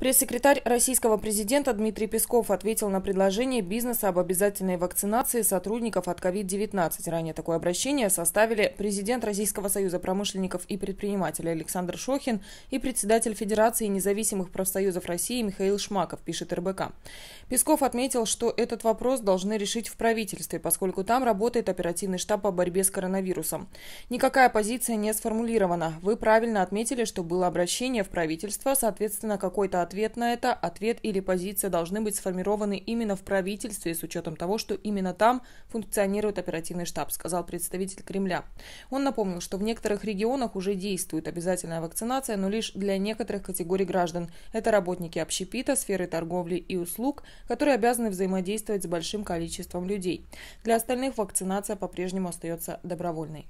Пресс-секретарь российского президента Дмитрий Песков ответил на предложение бизнеса об обязательной вакцинации сотрудников от COVID-19. Ранее такое обращение составили президент Российского союза промышленников и предпринимателей Александр Шохин и председатель Федерации независимых профсоюзов России Михаил Шмаков, пишет РБК. Песков отметил, что этот вопрос должны решить в правительстве, поскольку там работает оперативный штаб по борьбе с коронавирусом. Никакая позиция не сформулирована. Вы правильно отметили, что было обращение в правительство, соответственно, какой-то ответ на это, ответ или позиция должны быть сформированы именно в правительстве с учетом того, что именно там функционирует оперативный штаб, сказал представитель Кремля. Он напомнил, что в некоторых регионах уже действует обязательная вакцинация, но лишь для некоторых категорий граждан. Это работники общепита, сферы торговли и услуг, которые обязаны взаимодействовать с большим количеством людей. Для остальных вакцинация по-прежнему остается добровольной.